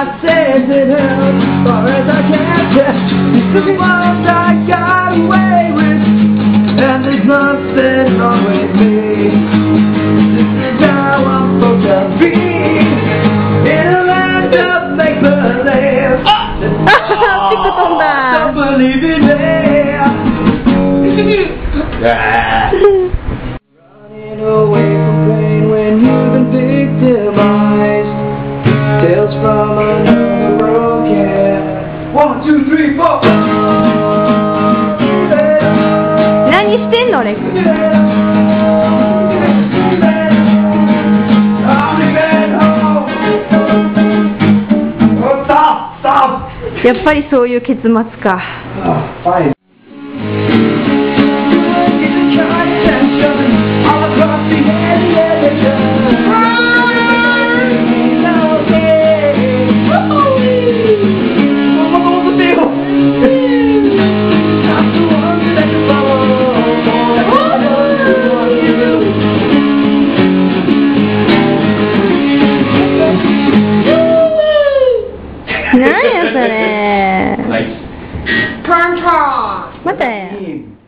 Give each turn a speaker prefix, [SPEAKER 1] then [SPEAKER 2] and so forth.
[SPEAKER 1] I said it held as far as I can test. It's the world I got away with, and there's nothing wrong with me. This is how I'm supposed to be in a land of make believe. Oh! Don't believe in me.
[SPEAKER 2] 何してんのレク？やっぱりそういう結末か。nice.
[SPEAKER 3] Turn.
[SPEAKER 1] What the?